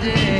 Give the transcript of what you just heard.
day.